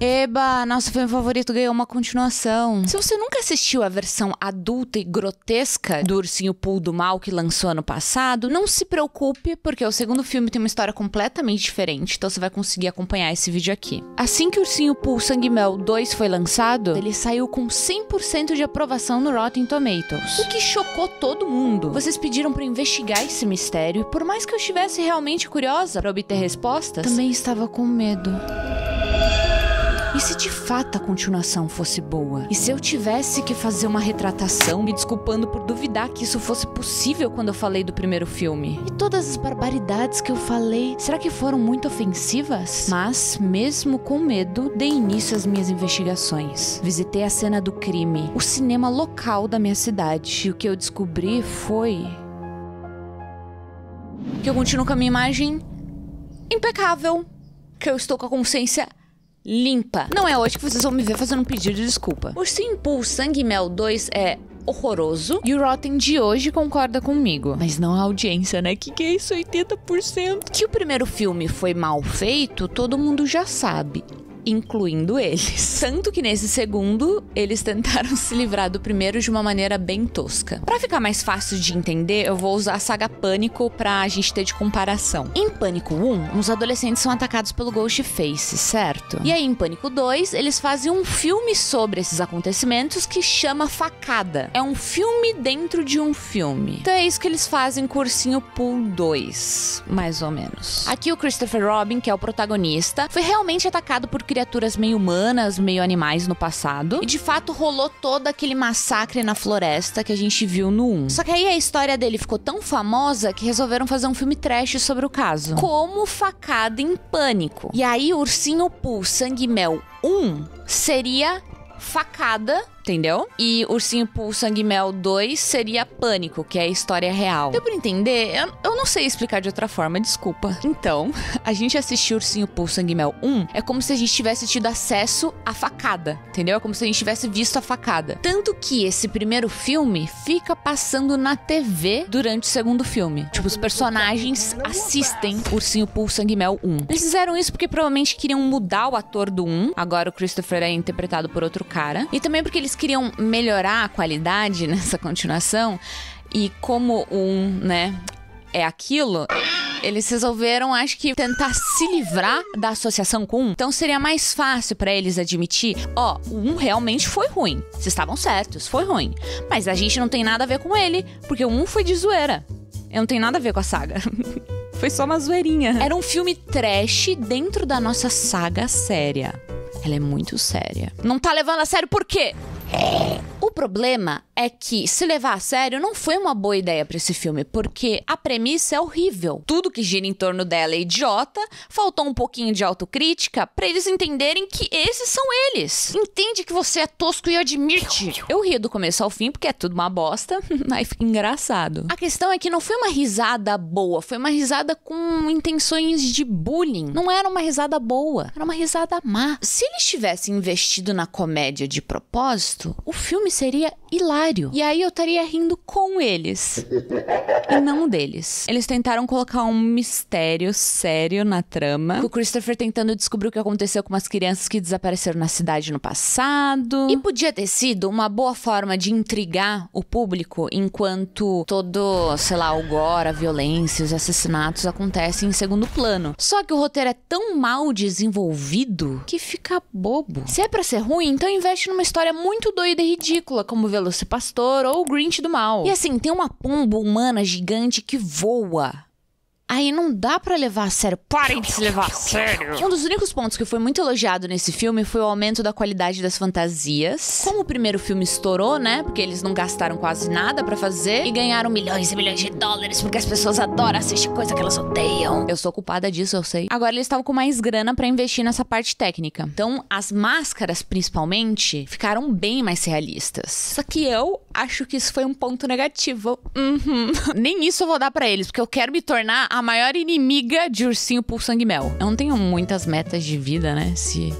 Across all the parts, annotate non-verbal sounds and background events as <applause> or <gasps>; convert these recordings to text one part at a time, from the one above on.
Eba, nosso filme favorito ganhou uma continuação. Se você nunca assistiu a versão adulta e grotesca do Ursinho Pooh do Mal que lançou ano passado, não se preocupe, porque o segundo filme tem uma história completamente diferente, então você vai conseguir acompanhar esse vídeo aqui. Assim que Ursinho Pooh Sangue Mel 2 foi lançado, ele saiu com 100% de aprovação no Rotten Tomatoes, o que chocou todo mundo. Vocês pediram para investigar esse mistério e por mais que eu estivesse realmente curiosa para obter respostas, também estava com medo. E se de fato a continuação fosse boa? E se eu tivesse que fazer uma retratação, me desculpando por duvidar que isso fosse possível quando eu falei do primeiro filme? E todas as barbaridades que eu falei, será que foram muito ofensivas? Mas, mesmo com medo, dei início às minhas investigações. Visitei a cena do crime, o cinema local da minha cidade. E o que eu descobri foi. Que eu continuo com a minha imagem impecável. Que eu estou com a consciência limpa. Não é hoje que vocês vão me ver fazendo um pedido de desculpa. Ursinho Pooh Sangue Mel 2 é horroroso. E o Rotten de hoje concorda comigo. Mas não a audiência, né? Que que é isso? 80%. Que o primeiro filme foi mal feito, todo mundo já sabe incluindo eles. <laughs> Tanto que nesse segundo, eles tentaram <laughs> se livrar do primeiro de uma maneira bem tosca. Para ficar mais fácil de entender, eu vou usar a saga Pânico pra gente ter de comparação. Em Pânico 1, os adolescentes são atacados pelo Ghostface, certo? E aí em Pânico 2, eles fazem um filme sobre esses acontecimentos que chama Facada. É um filme dentro de um filme. Então é isso que eles fazem com Ursinho Pool 2, mais ou menos. Aqui o Christopher Robin, que é o protagonista, foi realmente atacado por criaturas meio humanas, meio animais no passado. E de fato rolou todo aquele massacre na floresta que a gente viu no 1. Só que aí a história dele ficou tão famosa que resolveram fazer um filme trash sobre o caso. Como Facada em Pânico. E aí Ursinho Pooh Sangue Mel 1 seria Facada entendeu? E Ursinho Pooh Sangue Mel 2 seria Pânico, que é a história real. Deu pra entender? Eu, eu não sei explicar de outra forma, desculpa. Então, <laughs> a gente assistir Ursinho Pooh Sangue Mel 1 é como se a gente tivesse tido acesso à facada, entendeu? É como se a gente tivesse visto a facada. Tanto que esse primeiro filme fica passando na TV durante o segundo filme. Tipo, os personagens assistem Ursinho Pooh Sangue Mel 1. Eles fizeram isso porque provavelmente queriam mudar o ator do 1. Agora o Christopher é interpretado por outro cara. E também porque eles queriam melhorar a qualidade <laughs> nessa continuação e como um, né, é aquilo, eles resolveram, acho que, tentar se livrar da associação com um. Então seria mais fácil para eles admitir: ó, oh, um realmente foi ruim. Vocês estavam certos, foi ruim. Mas a gente não tem nada a ver com ele, porque um foi de zoeira. Eu não tenho nada a ver com a saga. <laughs> foi só uma zoeirinha. Era um filme trash dentro da nossa saga séria. Ela é muito séria. Não tá levando a sério por quê? O problema é que se levar a sério não foi uma boa ideia para esse filme, porque a premissa é horrível. Tudo que gira em torno dela é idiota, faltou um pouquinho de autocrítica para eles entenderem que esses são eles. Entende que você é tosco e admite. Eu rio do começo ao fim porque é tudo uma bosta, <laughs> aí fica engraçado. A questão é que não foi uma risada boa, foi uma risada com intenções de bullying. Não era uma risada boa, era uma risada má. Se eles tivessem investido na comédia de propósito, o filme seria hilário. E aí eu estaria rindo com eles. e não deles. Eles tentaram colocar um mistério sério na trama. O Christopher tentando descobrir o que aconteceu com umas crianças que desapareceram na cidade no passado. E podia ter sido uma boa forma de intrigar o público enquanto todo, sei lá, o gore, a violência, os assassinatos acontecem em segundo plano. Só que o roteiro é tão mal desenvolvido que fica bobo. Se é para ser ruim, então investe numa história muito doida e ridícula, como Velocipastor ou o Grinch do Mal. E assim, tem uma pomba humana gigante que voa. Aí não dá para levar a sério. Parem de se levar a sério. Um dos únicos pontos que foi muito elogiado nesse filme foi o aumento da qualidade das fantasias. Como o primeiro filme estourou, né? Porque eles não gastaram quase nada para fazer e ganharam milhões e milhões de dólares porque as pessoas adoram assistir coisa que elas odeiam. Eu sou culpada disso, eu sei. Agora eles estavam com mais grana para investir nessa parte técnica. Então, as máscaras, principalmente, ficaram bem mais realistas. Só que eu acho que isso foi um ponto negativo. Uhum. <laughs> Nem isso eu vou dar para eles, porque eu quero me tornar a maior inimiga de ursinho por sangue mel. Eu não tenho muitas metas de vida, né? Se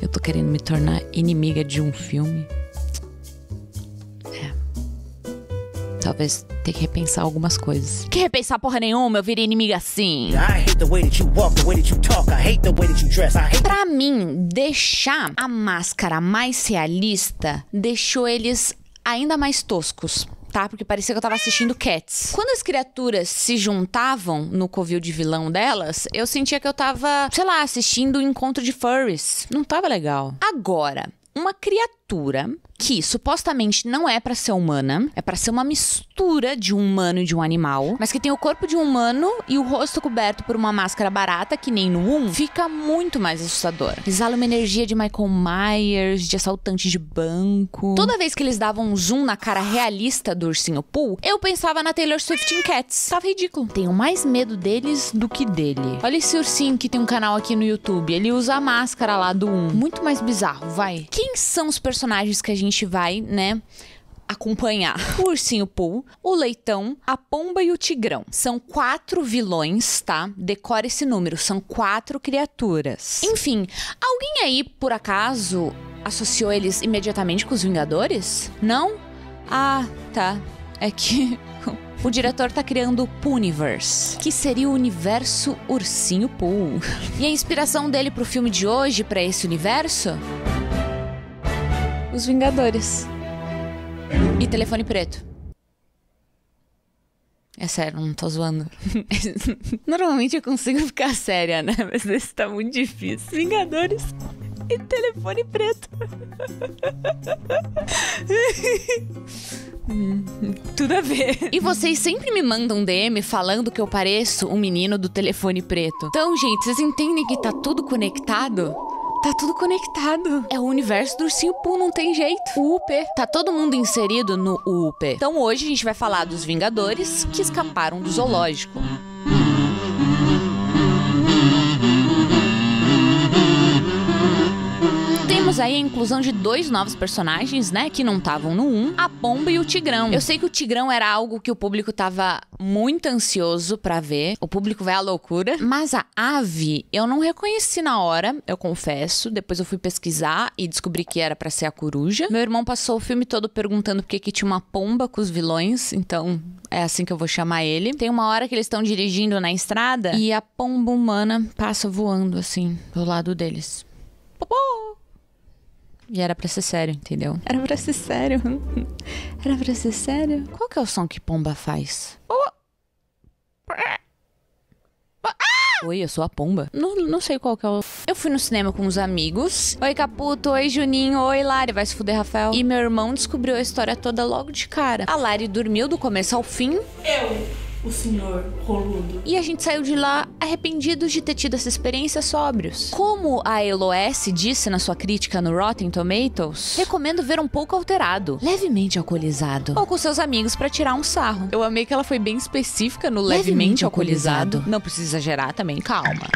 eu tô querendo me tornar inimiga de um filme. É. Talvez ter que repensar algumas coisas. Que repensar porra nenhuma, eu virei inimiga assim. Pra mim, deixar a máscara mais realista deixou eles ainda mais toscos. Tá? Porque parecia que eu tava assistindo Cats. Quando as criaturas se juntavam no covil de vilão delas, eu sentia que eu tava, sei lá, assistindo o um encontro de furries. Não tava legal. Agora, uma criatura que supostamente não é para ser humana, é para ser uma mistura de um humano e de um animal, mas que tem o corpo de um humano e o rosto coberto por uma máscara barata, que nem no 1, fica muito mais assustador. Exala uma energia de Michael Myers, de assaltante de banco. Toda vez que eles davam um zoom na cara realista do ursinho Pooh, eu pensava na Taylor Swift em Cats. Tava ridículo. Tenho mais medo deles do que dele. Olha esse ursinho que tem um canal aqui no YouTube. Ele usa a máscara lá do 1. Muito mais bizarro, vai. Quem são os personagens que a gente vai, né? acompanhar <laughs> o ursinho Pooh, o leitão, a pomba e o tigrão. São quatro vilões, tá? Decore esse número, são quatro criaturas. Enfim, alguém aí, por acaso, associou eles imediatamente com os Vingadores? Não? Ah, tá. É que <laughs> o diretor tá criando o Pooniverse, que seria o universo Ursinho Pooh. <laughs> E a inspiração dele pro filme de hoje, para esse universo? Os Vingadores. E telefone preto. É sério, não tô zoando. <laughs> Normalmente eu consigo ficar séria, né? Mas esse tá muito difícil. Vingadores e telefone preto. <laughs> Tudo a ver. E vocês sempre me mandam DM falando que eu pareço um menino do telefone preto. Então, gente, vocês entendem que tá tudo conectado? Tá tudo conectado. É o universo do Ursinho Pooh, não tem jeito. O UP. Tá todo mundo inserido no UP. Então hoje a gente vai falar dos Vingadores que escaparam do zoológico. Temos aí a inclusão de dois novos personagens, né, que não estavam no 1, a Pomba e o Tigrão. Eu sei que o Tigrão era algo que o público tava muito ansioso para ver. O público vai à loucura, mas a ave eu não reconheci na hora, eu confesso. Depois eu fui pesquisar e descobri que era para ser a coruja. Meu irmão passou o filme todo perguntando por que que tinha uma pomba com os vilões, então é assim que eu vou chamar ele. Tem uma hora que eles estão dirigindo na estrada e a pomba humana passa voando assim do lado deles. Popô! E era pra ser sério, entendeu? Era pra ser sério. <laughs> Era pra ser sério. Qual que é o som que pomba faz? Oi, eu sou a pomba. Não, não sei qual que é o. Eu fui no cinema com uns amigos. Oi, Caputo. Oi, Juninho. Oi, Lari. Vai se fuder, Rafael. E meu irmão descobriu a história toda logo de cara. A Lari dormiu do começo ao fim. Eu o senhor roludo. E a gente saiu de lá arrependidos de ter tido essa experiência sóbrios. Como a Eloes disse na sua crítica no Rotten Tomatoes, recomendo ver um pouco alterado, levemente alcoolizado, ou com seus amigos para tirar um sarro. Eu amei que ela foi bem específica no levemente, levemente alcoolizado. alcoolizado. Não precisa exagerar também, calma.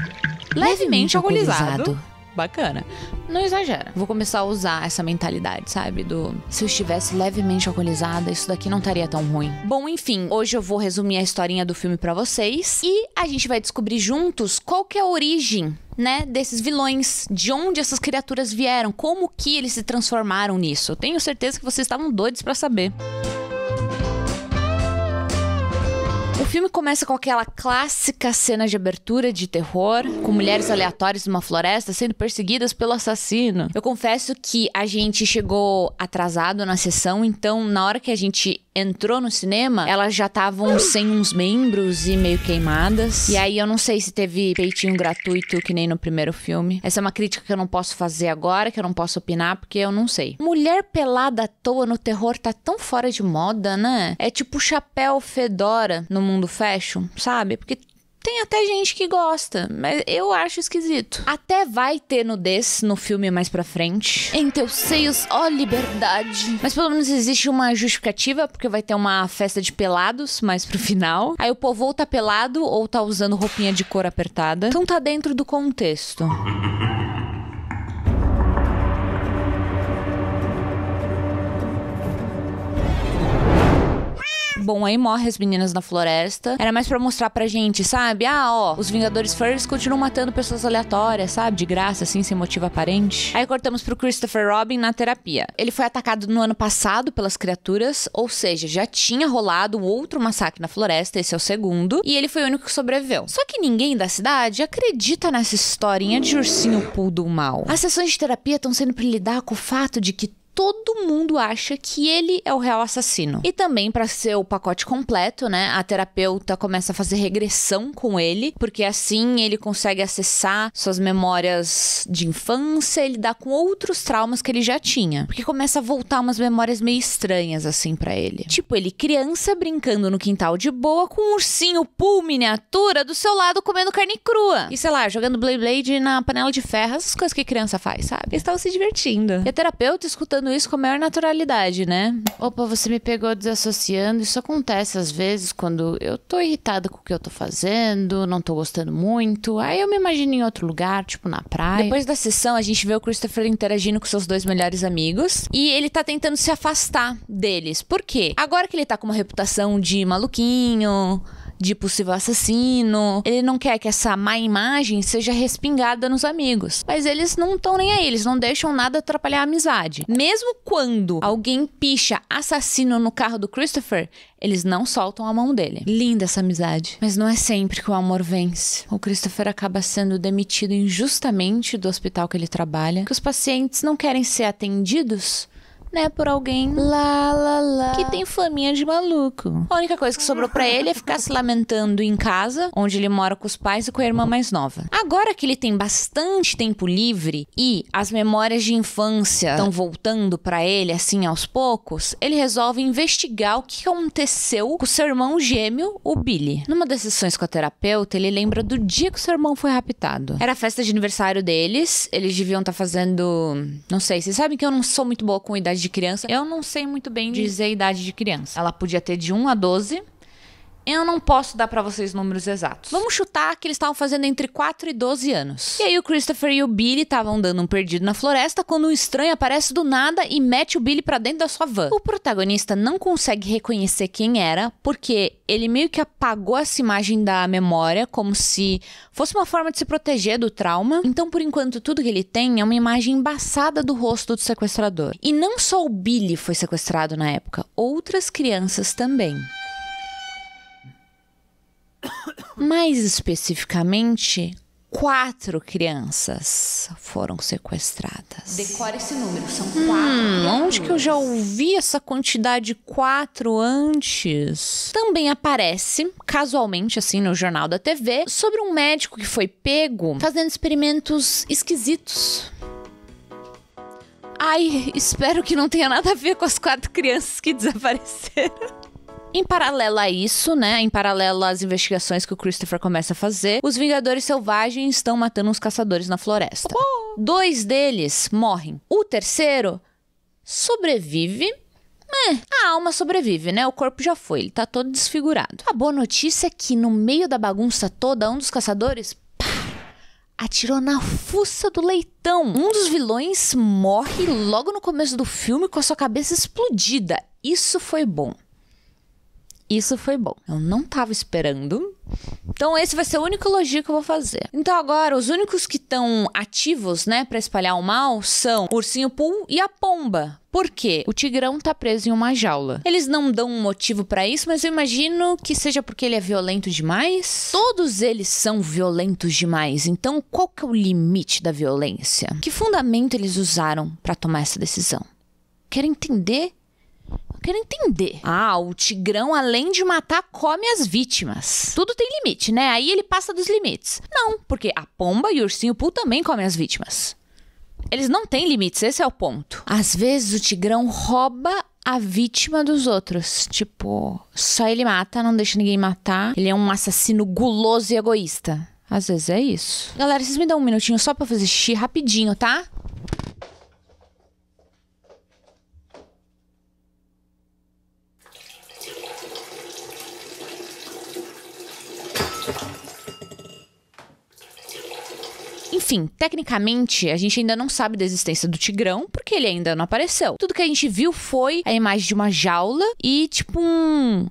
Levemente, levemente alcoolizado. alcoolizado bacana. Não exagera. Vou começar a usar essa mentalidade, sabe? Do se eu estivesse levemente alcoolizada, isso daqui não estaria tão ruim. Bom, enfim, hoje eu vou resumir a historinha do filme para vocês e a gente vai descobrir juntos qual que é a origem né, desses vilões, de onde essas criaturas vieram, como que eles se transformaram nisso. Eu tenho certeza que vocês estavam doidos para saber. Filme começa com aquela clássica cena de abertura de terror, com mulheres aleatórias numa floresta sendo perseguidas pelo assassino. Eu confesso que a gente chegou atrasado na sessão, então na hora que a gente entrou no cinema, elas já estavam sem uns membros e meio queimadas. E aí eu não sei se teve peitinho gratuito que nem no primeiro filme. Essa é uma crítica que eu não posso fazer agora, que eu não posso opinar, porque eu não sei. Mulher pelada à toa no terror tá tão fora de moda, né? É tipo chapéu fedora no mundo fashion, sabe? Porque tem até gente que gosta, mas eu acho esquisito. Até vai ter nudez no filme mais pra frente. Em teus seios, ó liberdade. Mas pelo menos existe uma justificativa, porque vai ter uma festa de pelados mais pro final. Aí o povo ou tá pelado ou tá usando roupinha de cor apertada. Então tá dentro do contexto. <laughs> Bom, aí morre as meninas na floresta. Era mais pra mostrar pra gente, sabe? Ah, ó, os Vingadores Furries continuam matando pessoas aleatórias, sabe? De graça, assim, sem motivo aparente. Aí cortamos pro Christopher Robin na terapia. Ele foi atacado no ano passado pelas criaturas, ou seja, já tinha rolado outro massacre na floresta, esse é o segundo, e ele foi o único que sobreviveu. Só que ninguém da cidade acredita nessa historinha de ursinho pool do mal. As sessões de terapia estão sendo pra lidar com o fato de que todo mundo acha que ele é o real assassino. E também para ser o pacote completo, né? A terapeuta começa a fazer regressão com ele, porque assim ele consegue acessar suas memórias de infância, ele dá com outros traumas que ele já tinha, porque começa a voltar umas memórias meio estranhas assim para ele. Tipo, ele criança brincando no quintal de boa com um ursinho pool miniatura do seu lado comendo carne crua. E sei lá, jogando Blade Blade na panela de ferro, essas coisas que criança faz, sabe? Eles estavam se divertindo. E a terapeuta escutando isso com a maior naturalidade, né? Opa, você me pegou desassociando. Isso acontece às vezes quando eu tô irritada com o que eu tô fazendo, não tô gostando muito. Aí eu me imagino em outro lugar, tipo na praia. Depois da sessão, a gente vê o Christopher interagindo com seus dois melhores amigos e ele tá tentando se afastar deles. Por quê? Agora que ele tá com uma reputação de maluquinho, de possível assassino. Ele não quer que essa má imagem seja respingada nos amigos. Mas eles não estão nem aí, eles não deixam nada atrapalhar a amizade. Mesmo quando alguém picha assassino no carro do Christopher, eles não soltam a mão dele. Linda essa amizade. Mas não é sempre que o amor vence. O Christopher acaba sendo demitido injustamente do hospital que ele trabalha, que os pacientes não querem ser atendidos né, por alguém lá, lá, lá, que tem faminha de maluco. A única coisa que sobrou para ele é ficar se lamentando em casa, onde ele mora com os pais e com a irmã mais nova. Agora que ele tem bastante tempo livre e as memórias de infância estão voltando para ele assim aos poucos, ele resolve investigar o que aconteceu com o seu irmão gêmeo, o Billy. Numa das sessões com a terapeuta, ele lembra do dia que o seu irmão foi raptado. Era a festa de aniversário deles, eles deviam estar tá fazendo, não sei, vocês sabem que eu não sou muito boa com idade de criança. Eu não sei muito bem dizer a idade de criança. Ela podia ter de 1 a 12. Eu não posso dar para vocês números exatos. Vamos chutar que eles estavam fazendo entre 4 e 12 anos. E aí o Christopher e o Billy estavam dando um perdido na floresta quando um estranho aparece do nada e mete o Billy para dentro da sua van. O protagonista não consegue reconhecer quem era porque ele meio que apagou essa imagem da memória como se fosse uma forma de se proteger do trauma. Então, por enquanto, tudo que ele tem é uma imagem embaçada do rosto do sequestrador. E não só o Billy foi sequestrado na época, outras crianças também. Mais especificamente, quatro crianças foram sequestradas. Decore esse número, são quatro. Hum, onde que eu já ouvi essa quantidade quatro antes? Também aparece, casualmente, assim, no jornal da TV, sobre um médico que foi pego fazendo experimentos esquisitos. Ai, espero que não tenha nada a ver com as quatro crianças que desapareceram. Em paralelo a isso, né, em paralelo às investigações que o Christopher começa a fazer, os Vingadores Selvagens estão matando uns caçadores na floresta. Dois deles morrem. O terceiro sobrevive. É, a alma sobrevive, né? O corpo já foi, ele tá todo desfigurado. A boa notícia é que no meio da bagunça toda, um dos caçadores pá, atirou na fuça do leitão. Um dos vilões morre logo no começo do filme com a sua cabeça explodida. Isso foi bom. Isso foi bom. Eu não tava esperando. Então esse vai ser o único elogio que eu vou fazer. Então agora os únicos que estão ativos, né, para espalhar o mal são o ursinho Pooh e a pomba. Por quê? O tigrão tá preso em uma jaula. Eles não dão um motivo para isso, mas eu imagino que seja porque ele é violento demais. Todos eles são violentos demais. Então qual que é o limite da violência? Que fundamento eles usaram para tomar essa decisão? Quero entender quero entender. Ah, o Tigrão, além de matar, come as vítimas. Tudo tem limite, né? Aí ele passa dos limites. Não, porque a pomba e o ursinho Poo também comem as vítimas. Eles não têm limites, esse é o ponto. Às vezes o Tigrão rouba a vítima dos outros. Tipo, só ele mata, não deixa ninguém matar. Ele é um assassino guloso e egoísta. Às vezes é isso. Galera, vocês me dão um minutinho só pra fazer xixi rapidinho, tá? Enfim, tecnicamente, a gente ainda não sabe da existência do Tigrão, porque ele ainda não apareceu. Tudo que a gente viu foi a imagem de uma jaula e, tipo, um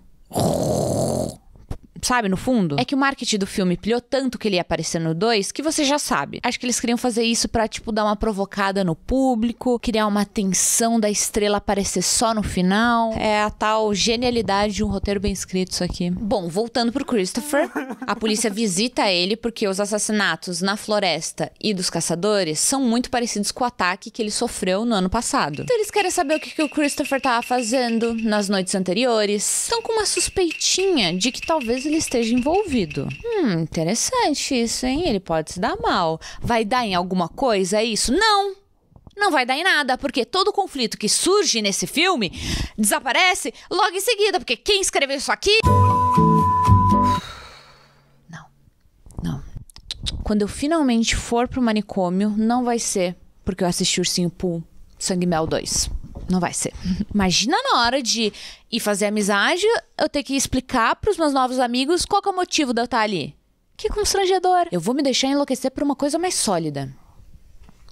sabe, no fundo, é que o marketing do filme pilhou tanto que ele ia aparecer no 2 que você já sabe. Acho que eles queriam fazer isso pra, tipo, dar uma provocada no público, criar uma tensão da estrela aparecer só no final. É a tal genialidade de um roteiro bem escrito isso aqui. Bom, voltando pro Christopher, a polícia visita ele porque os assassinatos na floresta e dos caçadores são muito parecidos com o ataque que ele sofreu no ano passado. Então eles querem saber o que, que o Christopher tava fazendo nas noites anteriores. Estão com uma suspeitinha de que talvez ele esteja envolvido. Hum, interessante isso, hein? Ele pode se dar mal. Vai dar em alguma coisa isso? Não! Não vai dar em nada, porque todo conflito que surge nesse filme desaparece logo em seguida, porque quem escreveu isso aqui. Não. Não. Quando eu finalmente for pro manicômio, não vai ser porque eu assisti Ursinho Pooh Sangue Mel 2. Não vai ser. Imagina na hora de ir fazer amizade, eu ter que explicar pros meus novos amigos qual é o motivo de eu estar ali. Que constrangedor. Eu vou me deixar enlouquecer por uma coisa mais sólida.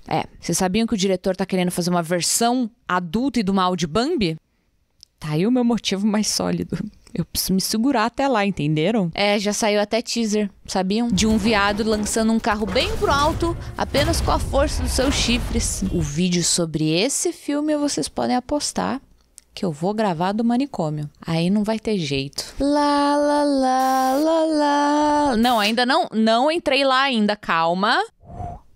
É, vocês sabiam que o diretor tá querendo fazer uma versão adulta e do mal de Bambi? Tá aí o meu motivo mais sólido. Eu preciso me segurar até lá, entenderam? É, já saiu até teaser, sabiam? De um viado lançando um carro bem pro alto, apenas com a força dos seus chifres. O vídeo sobre esse filme vocês podem apostar que eu vou gravar do manicômio. Aí não vai ter jeito. Lá, lá, lá, lá, lá. Não, ainda não, não entrei lá ainda, calma.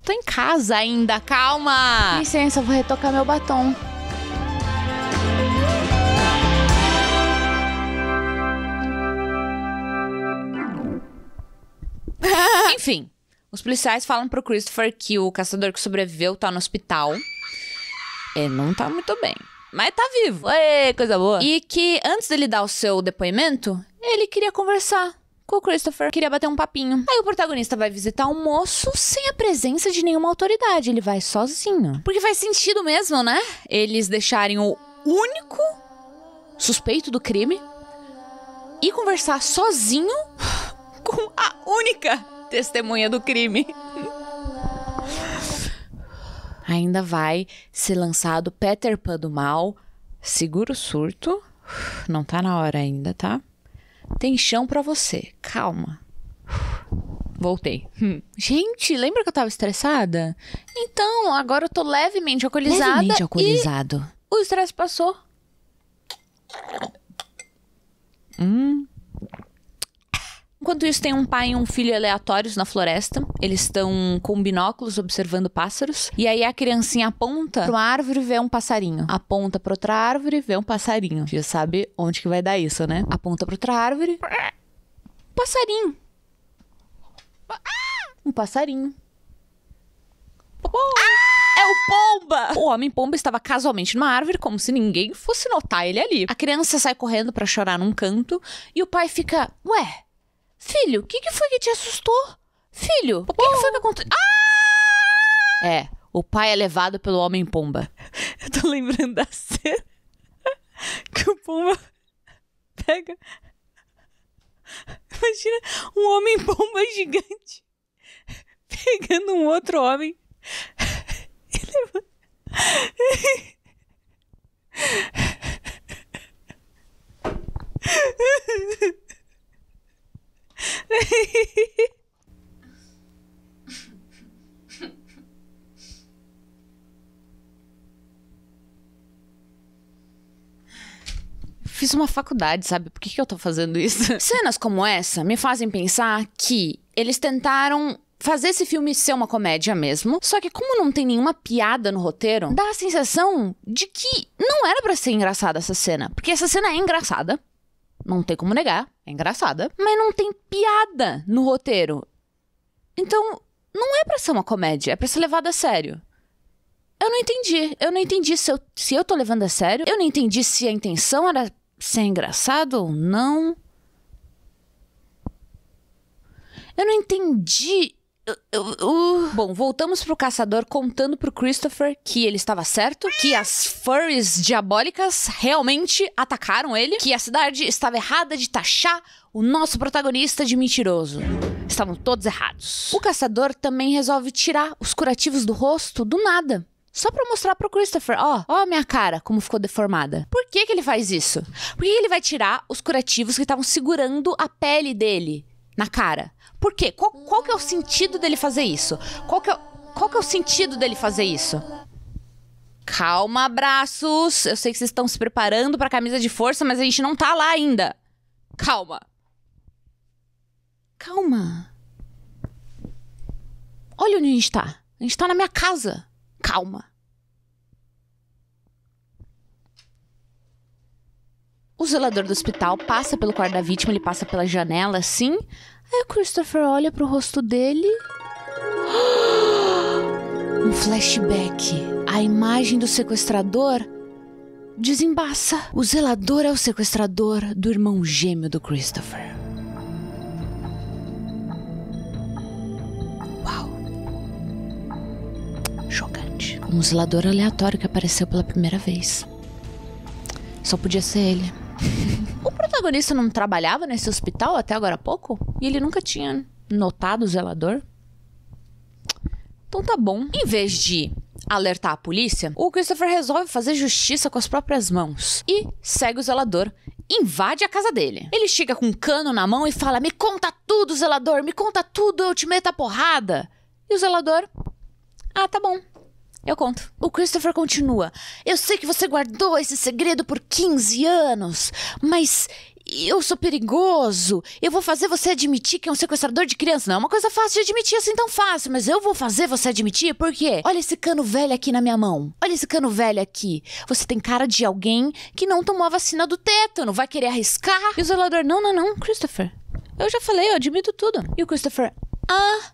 Tô em casa ainda, calma. Licença, eu vou retocar meu batom. Enfim, os policiais falam pro Christopher que o caçador que sobreviveu tá no hospital. Ele não tá muito bem. Mas tá vivo. Ê, coisa boa. E que antes dele dar o seu depoimento, ele queria conversar com o Christopher. Queria bater um papinho. Aí o protagonista vai visitar um moço sem a presença de nenhuma autoridade. Ele vai sozinho. Porque faz sentido mesmo, né? Eles deixarem o único suspeito do crime e conversar sozinho com a única testemunha do crime. Ainda vai ser lançado Peter Pan do Mal. Segura o surto. Não tá na hora ainda, tá? Tem chão pra você. Calma. Voltei. Hum. <laughs> Gente, lembra que eu tava estressada? Então, agora eu tô levemente alcoolizada. Levemente alcoolizado. O estresse passou. Hum. Enquanto isso, tem um pai e um filho aleatórios na floresta. Eles estão com binóculos observando pássaros. E aí a criancinha aponta pra uma árvore e vê um passarinho. Aponta pra outra árvore e vê um passarinho. Já sabe onde que vai dar isso, né? Aponta pra outra árvore. Passarinho. Um passarinho. É o Pomba! O homem Pomba estava casualmente numa árvore, como se ninguém fosse notar ele ali. A criança sai correndo pra chorar num canto e o pai fica: Ué, filho, o que, que foi que te assustou? Filho, o que, que foi que aconteceu? Ah! É, o pai é levado pelo homem Pomba. <laughs> Eu tô lembrando da cena <laughs> que o Pomba <laughs> pega. Imagina um homem Pomba gigante pegando um outro homem. e levando- Fiz uma faculdade, sabe? Por que, que eu tô fazendo isso? <laughs> Cenas como essa me fazem pensar que eles tentaram fazer esse filme ser uma comédia mesmo. Só que, como não tem nenhuma piada no roteiro, dá a sensação de que não era pra ser engraçada essa cena. Porque essa cena é engraçada. Não tem como negar, é engraçada. Mas não tem piada no roteiro. Então, não é pra ser uma comédia, é pra ser levada a sério. Eu não entendi. Eu não entendi se eu, se eu tô levando a sério. Eu não entendi se a intenção era ser engraçado ou não. Eu não entendi. Eu- Bom, voltamos pro caçador contando pro Christopher que ele estava certo, que as furries diabólicas realmente atacaram ele, que a cidade estava errada de taxar o nosso protagonista de mentiroso. Estavam todos errados. O caçador também resolve tirar os curativos do rosto do nada. Só pra mostrar pro Christopher, ó, ó a minha cara, como ficou deformada. Por que que ele faz isso? Por que ele vai tirar os curativos que estavam segurando a pele dele na cara? Por quê? Qual, qual que é o sentido dele fazer isso? Qual que é, qual que é o sentido dele fazer isso? Calma, abraços. Eu sei que vocês estão se preparando pra camisa de força, mas a gente não tá lá ainda. Calma. Calma. Olha onde a gente tá. A gente tá na minha casa. Calma. O zelador do hospital passa pelo quarto da vítima, ele passa pela janela assim. Aí o Christopher olha pro rosto dele. <gasps> Um flashback. A imagem do sequestrador desembaça. O zelador é o sequestrador do irmão gêmeo do Christopher. Uau. Chocante. Um zelador aleatório que apareceu pela primeira vez. Só podia ser ele. <laughs> o protagonista não trabalhava nesse hospital até agora há pouco? E ele nunca tinha notado o zelador? Então tá bom. Em vez de alertar a polícia, o Christopher resolve fazer justiça com as próprias mãos e segue o zelador. Invade a casa dele. Ele chega com um cano na mão e fala: Me conta tudo, zelador, me conta tudo, eu te meto a porrada. E o zelador: Ah, tá bom. Eu conto. O Christopher continua. Eu sei que você guardou esse segredo por 15 anos, mas eu sou perigoso. Eu vou fazer você admitir que é um sequestrador de criança. Não é uma coisa fácil de admitir assim tão fácil, mas eu vou fazer você admitir por quê? Olha esse cano velho aqui na minha mão. Olha esse cano velho aqui. Você tem cara de alguém que não tomou a vacina do tétano. Vai querer arriscar? E o zelador, não, não, não, Christopher. Eu já falei, eu admito tudo. E o Christopher, ah,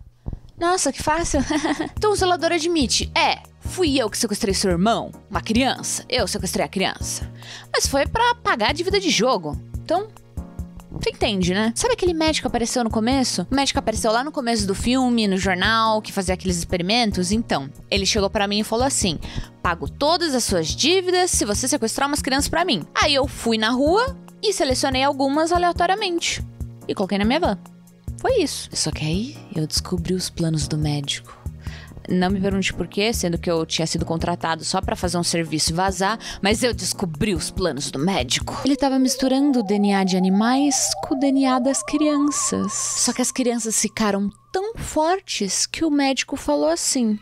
nossa, que fácil. <laughs> então o zelador admite, é, Fui eu que sequestrei seu irmão, uma criança. Eu sequestrei a criança. Mas foi para pagar a dívida de jogo. Então, você entende, né? Sabe aquele médico que apareceu no começo? O médico apareceu lá no começo do filme, no jornal, que fazia aqueles experimentos. Então, ele chegou para mim e falou assim: pago todas as suas dívidas se você sequestrar umas crianças para mim. Aí eu fui na rua e selecionei algumas aleatoriamente. E coloquei na minha van. Foi isso. Só que aí eu descobri os planos do médico. Não me pergunte por quê, sendo que eu tinha sido contratado só para fazer um serviço e vazar, mas eu descobri os planos do médico. Ele estava misturando o DNA de animais com o DNA das crianças. Só que as crianças ficaram tão fortes que o médico falou assim: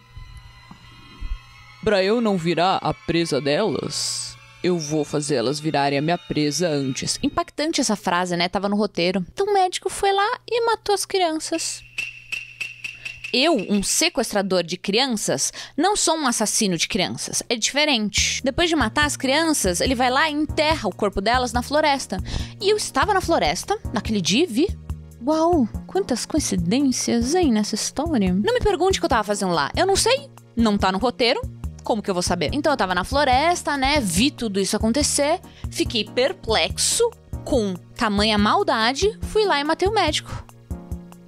Pra eu não virar a presa delas, eu vou fazer elas virarem a minha presa antes. Impactante essa frase, né? Tava no roteiro. Então o médico foi lá e matou as crianças. Eu, um sequestrador de crianças, não sou um assassino de crianças. É diferente. Depois de matar as crianças, ele vai lá e enterra o corpo delas na floresta. E eu estava na floresta, naquele dia, vi. Uau, quantas coincidências, hein, nessa história. Não me pergunte o que eu tava fazendo lá. Eu não sei. Não tá no roteiro. Como que eu vou saber? Então eu tava na floresta, né? Vi tudo isso acontecer. Fiquei perplexo com tamanha maldade. Fui lá e matei o médico.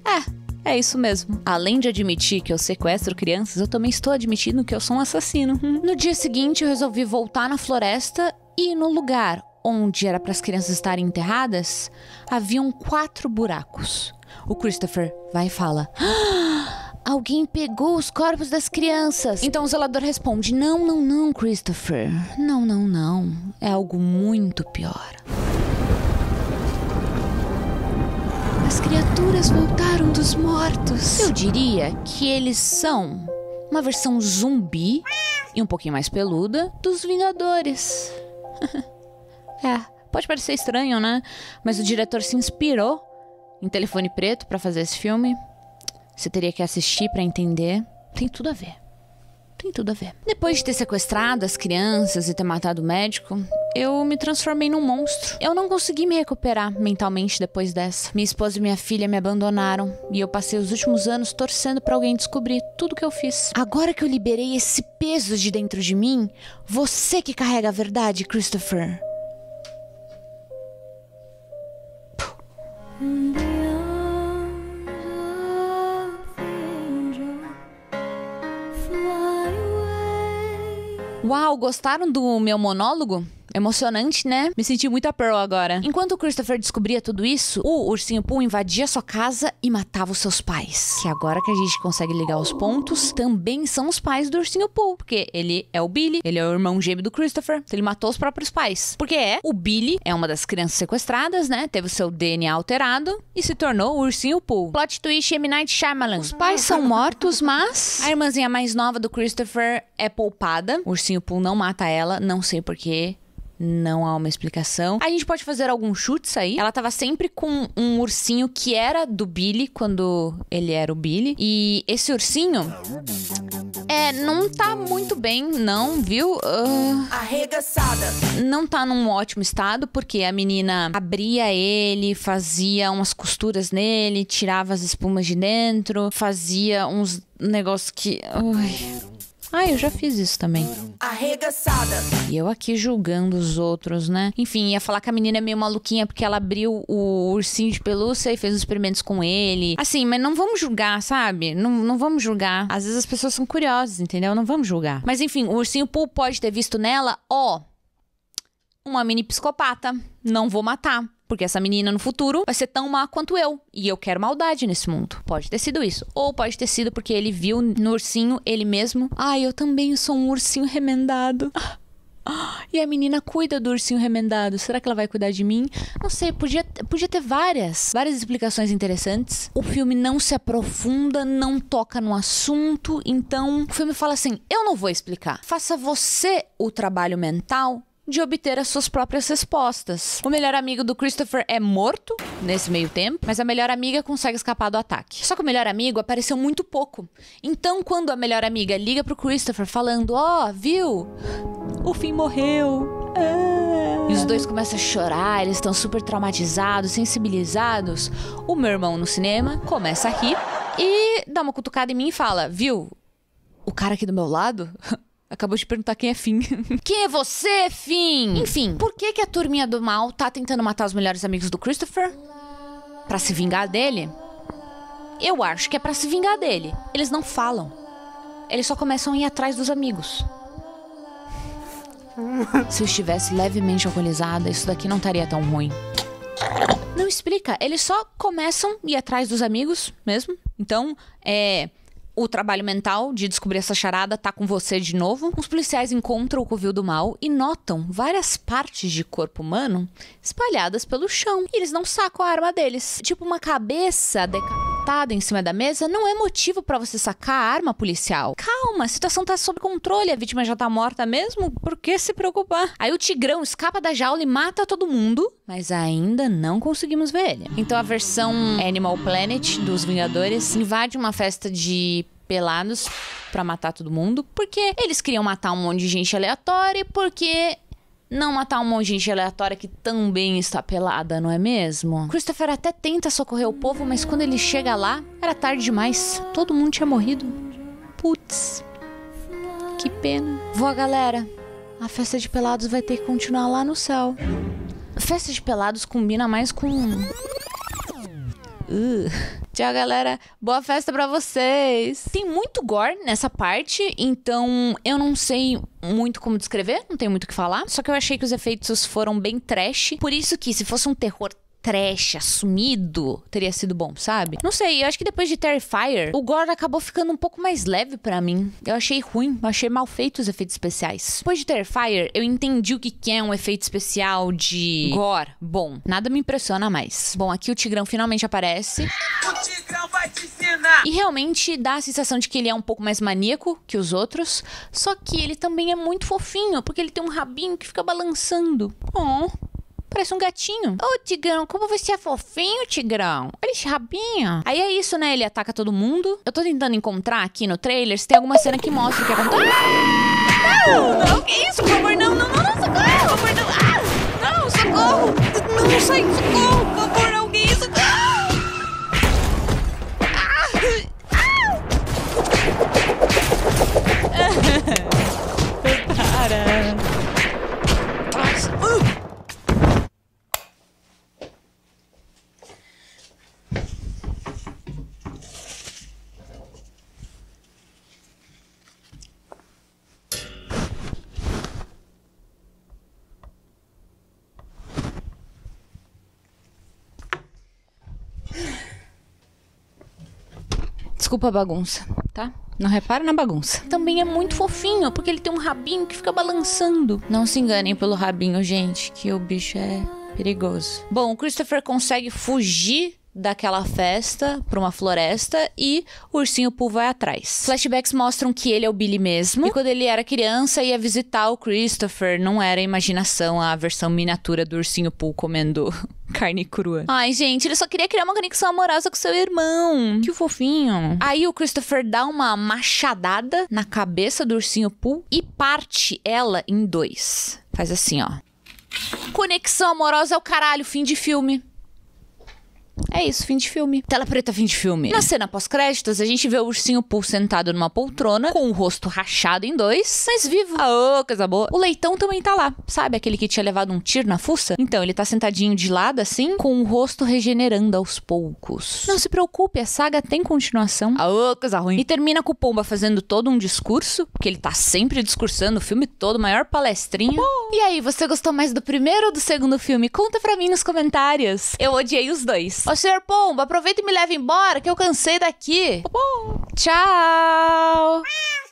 É, é isso mesmo. Além de admitir que eu sequestro crianças, eu também estou admitindo que eu sou um assassino. Hum. No dia seguinte, eu resolvi voltar na floresta e no lugar onde era para as crianças estarem enterradas, haviam quatro buracos. O Christopher vai e fala: ah, Alguém pegou os corpos das crianças. Então o zelador responde: Não, não, não, Christopher. Não, não, não. É algo muito pior. As criaturas voltaram dos mortos. Eu diria que eles são uma versão zumbi e um pouquinho mais peluda dos Vingadores. <laughs> é, pode parecer estranho, né? Mas o diretor se inspirou em Telefone Preto para fazer esse filme. Você teria que assistir para entender. Tem tudo a ver. Tem tudo a ver. Depois de ter sequestrado as crianças e ter matado o médico, eu me transformei num monstro. Eu não consegui me recuperar mentalmente depois dessa. Minha esposa e minha filha me abandonaram e eu passei os últimos anos torcendo para alguém descobrir tudo que eu fiz. Agora que eu liberei esse peso de dentro de mim, você que carrega a verdade, Christopher. Uau, gostaram do meu monólogo? Emocionante, né? Me senti muito a Pearl agora. Enquanto o Christopher descobria tudo isso, o ursinho Pooh invadia sua casa e matava os seus pais. Que agora que a gente consegue ligar os pontos, também são os pais do ursinho Pooh. Porque ele é o Billy, ele é o irmão gêmeo do Christopher. Então ele matou os próprios pais. Porque é, o Billy é uma das crianças sequestradas, né? Teve o seu DNA alterado e se tornou o ursinho Pooh. Plot twist M. Night Shyamalan. Os pais são mortos, mas a irmãzinha mais nova do Christopher é poupada. O ursinho Pooh não mata ela, não sei porquê. Não há uma explicação. A gente pode fazer alguns chutes aí. Ela tava sempre com um ursinho que era do Billy quando ele era o Billy. E esse ursinho. É, não tá muito bem, não, viu? Uh, Arregaçada. não tá num ótimo estado, porque a menina abria ele, fazia umas costuras nele, tirava as espumas de dentro, fazia uns negócios que. Ai. Ai, eu já fiz isso também. Arregaçada. E eu aqui julgando os outros, né? Enfim, ia falar que a menina é meio maluquinha porque ela abriu o ursinho de pelúcia e fez os experimentos com ele. Assim, mas não vamos julgar, sabe? Não, não vamos julgar. Às vezes as pessoas são curiosas, entendeu? Não vamos julgar. Mas enfim, o ursinho Pooh pode ter visto nela, ó, uma mini psicopata. Não vou matar. Porque essa menina no futuro vai ser tão má quanto eu. E eu quero maldade nesse mundo. Pode ter sido isso. Ou pode ter sido porque ele viu no ursinho ele mesmo. Ai, eu também sou um ursinho remendado. <gasps> E a menina cuida do ursinho remendado. Será que ela vai cuidar de mim? Não sei, podia, podia ter várias, várias explicações interessantes. O filme não se aprofunda, não toca no assunto, então o filme fala assim: eu não vou explicar. Faça você o trabalho mental de obter as suas próprias respostas. O melhor amigo do Christopher é morto nesse meio tempo, mas a melhor amiga consegue escapar do ataque. Só que o melhor amigo apareceu muito pouco. Então, quando a melhor amiga liga pro Christopher falando: Ó, oh, viu? O fim morreu. Ah. E os dois começam a chorar, eles estão super traumatizados, sensibilizados. O meu irmão no cinema começa a rir e dá uma cutucada em mim e fala: Viu? O cara aqui do meu lado <laughs> Acabou de perguntar quem é Finn. <laughs> quem é você, Finn? Enfim, por que, que a turminha do mal tá tentando matar os melhores amigos do Christopher? Pra se vingar dele? Eu acho que é pra se vingar dele. Eles não falam. Eles só começam a ir atrás dos amigos. Se eu estivesse levemente alcoolizada, isso daqui não estaria tão ruim. Não explica. Eles só começam a ir atrás dos amigos mesmo. Então, é o trabalho mental de descobrir essa charada tá com você de novo. Os policiais encontram o covil do mal e notam várias partes de corpo humano espalhadas pelo chão. E eles não sacam a arma deles. Tipo uma cabeça decapitada em cima da mesa não é motivo para você sacar a arma policial. Calma, a situação tá sob controle, a vítima já tá morta mesmo, por que se preocupar? Aí o tigrão escapa da jaula e mata todo mundo, mas ainda não conseguimos ver ele. Então a versão Animal Planet dos Vingadores invade uma festa de pelados pra matar todo mundo, porque eles queriam matar um monte de gente aleatória, porque não matar um monte de gente aleatória que também está pelada, não é mesmo? Christopher até tenta socorrer o povo, mas quando ele chega lá, era tarde demais. Todo mundo tinha morrido. Putz. Que pena. Voa, galera. A festa de pelados vai ter que continuar lá no céu. Festa de pelados combina mais com. Uh. Tchau, galera. Boa festa pra vocês. Tem muito gore nessa parte, então eu não sei muito como descrever, não tenho muito o que falar. Só que eu achei que os efeitos foram bem trash. Por isso que, se fosse um terror trash, assumido, teria sido bom, sabe? Não sei, eu acho que depois de Terrifier, o gore acabou ficando um pouco mais leve para mim. Eu achei ruim, eu achei mal feito os efeitos especiais. Depois de Terrifier, eu entendi o que é um efeito especial de gore. Bom, nada me impressiona mais. Bom, aqui o Tigrão finalmente aparece. O Tigrão vai te ensinar. E realmente dá a sensação de que ele é um pouco mais maníaco que os outros. Só que ele também é muito fofinho, porque ele tem um rabinho que fica balançando. Oh, parece um gatinho. Ô, Tigrão, como você é fofinho, Tigrão. Olha esse rabinho. Aí é isso, né? Ele ataca todo mundo. Eu tô tentando encontrar aqui no trailer se tem alguma cena que mostra o que acontece. Ah! Não, não, que isso? Por favor, não, não, não, não, socorro, por favor, não. Ah, Desculpa a bagunça, tá? Não repara na bagunça. Também é muito fofinho, porque ele tem um rabinho que fica balançando. Não se enganem pelo rabinho, gente, que o bicho é perigoso. Bom, o Christopher consegue fugir daquela festa pra uma floresta e o ursinho Pooh vai atrás. Flashbacks mostram que ele é o Billy mesmo. E quando ele era criança ia visitar o Christopher, não era imaginação a versão miniatura do ursinho Pooh comendo <laughs> carne crua. Ai, gente, ele só queria criar uma conexão amorosa com seu irmão. Que fofinho. Aí o Christopher dá uma machadada na cabeça do ursinho Pooh e parte ela em dois. Faz assim, ó. Conexão amorosa é o caralho, fim de filme. É isso, fim de filme. Tela preta, fim de filme. Na cena pós-créditos, a gente vê o ursinho Pooh sentado numa poltrona, com o rosto rachado em dois, mas vivo. Ah, ô, coisa boa. O leitão também tá lá, sabe? Aquele que tinha levado um tiro na fuça? Então, ele tá sentadinho de lado, assim, com o rosto regenerando aos poucos. Não se preocupe, a saga tem continuação. Ah, ô, coisa ruim. E termina com o Pomba fazendo todo um discurso, porque ele tá sempre discursando o filme todo, maior palestrinha. E aí, você gostou mais do primeiro ou do segundo filme? Conta pra mim nos comentários. Eu odiei os dois. Ô, senhor Pomba, aproveita e me leva embora, que eu cansei daqui. Tchau!